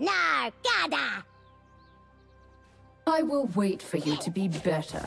Nargada! I will wait for you to be better.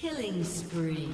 Killing spree.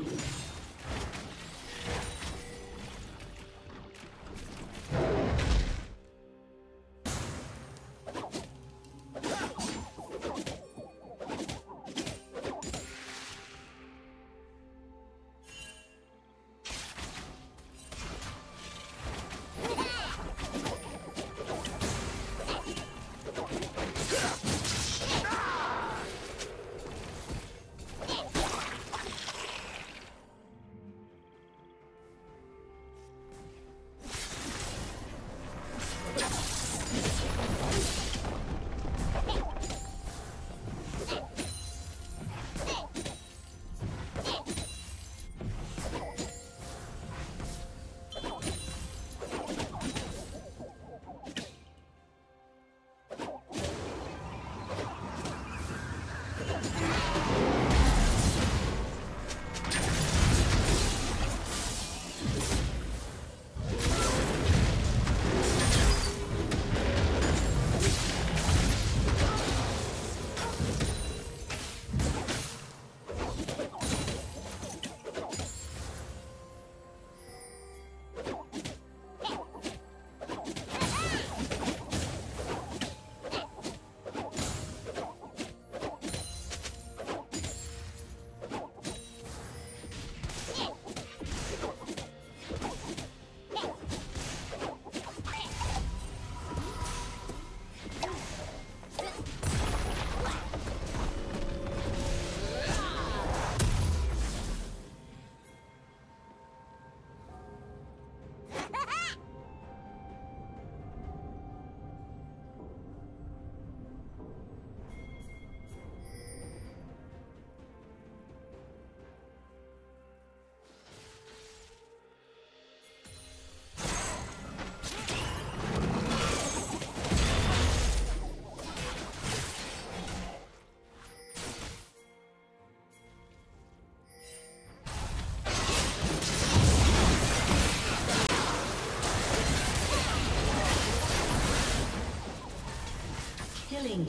Killing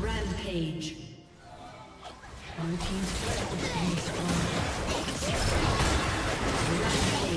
Rampage. Turret destroyed. Rampage.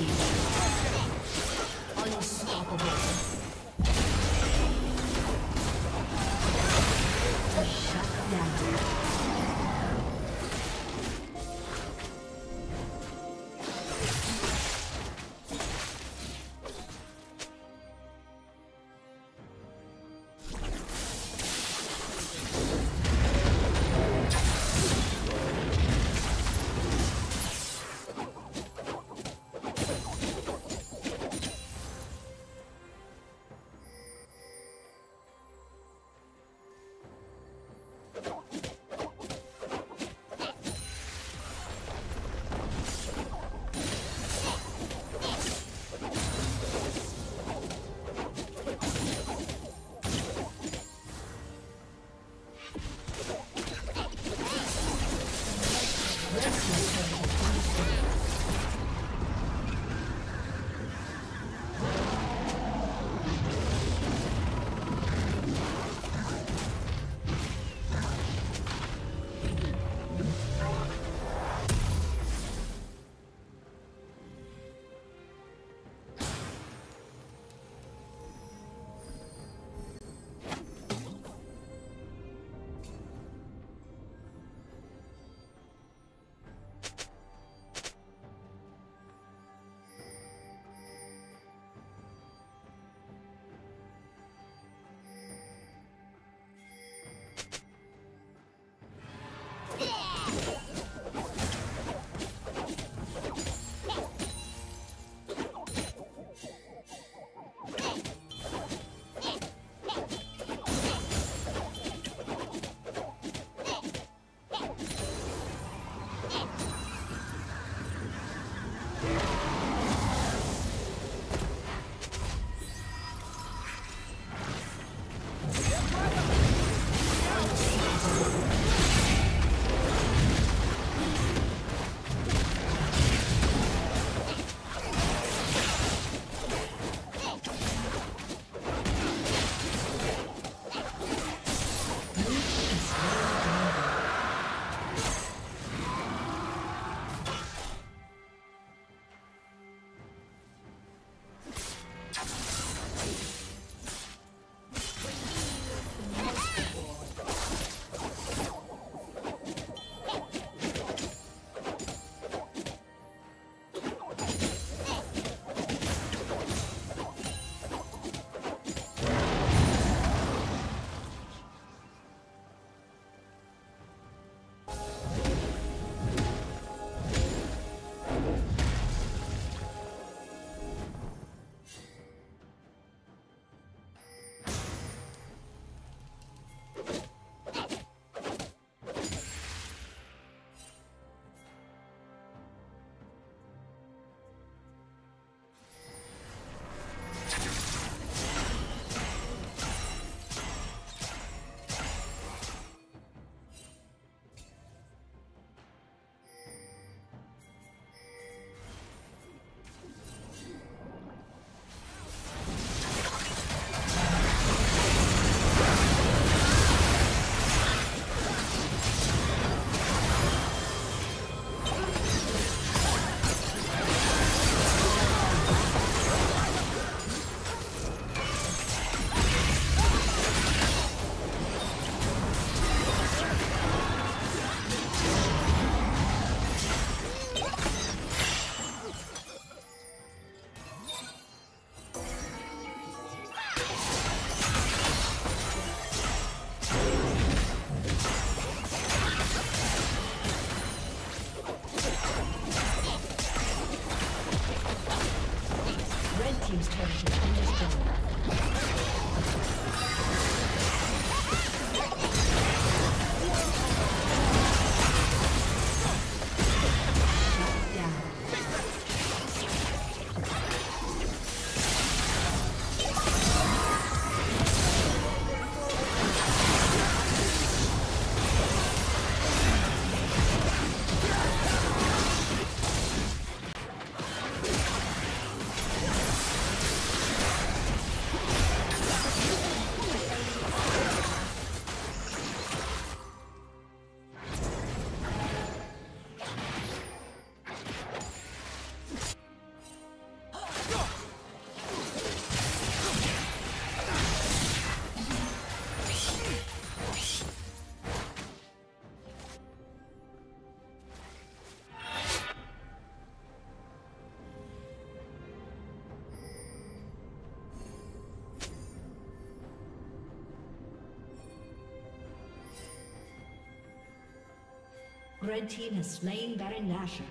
Red team has slain Baron Nashor.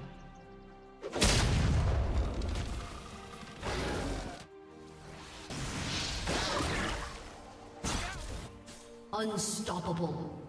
Unstoppable.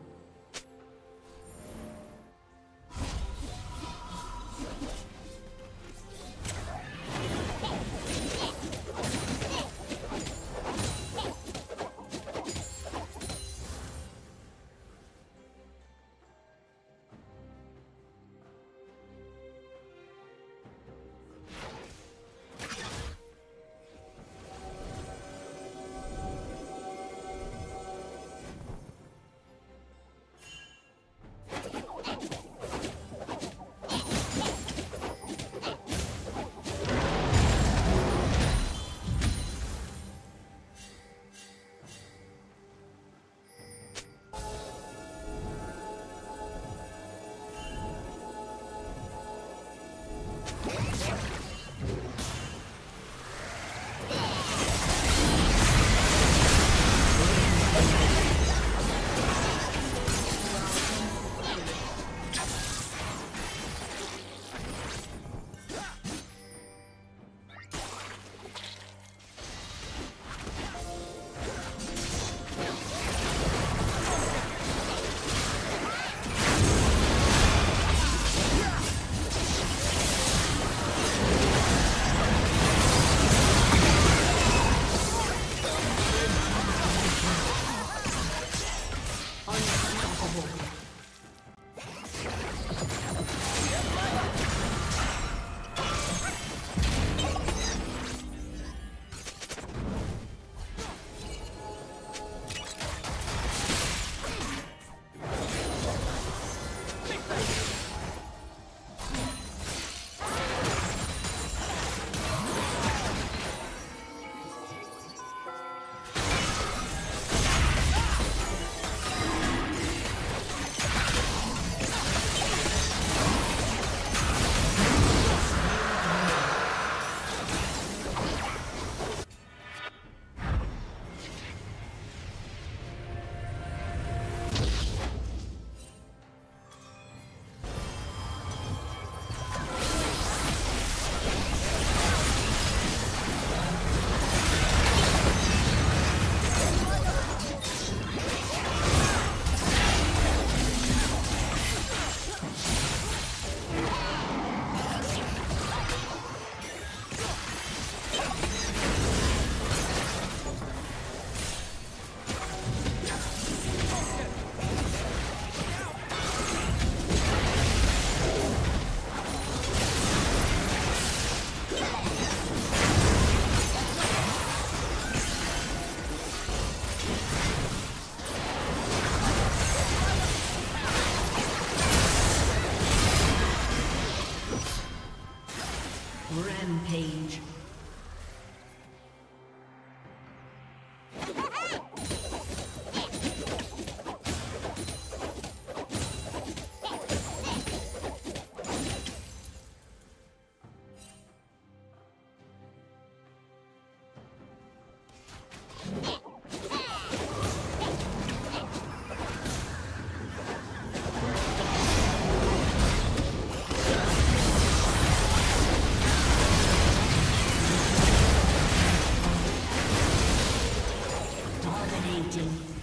Dominating.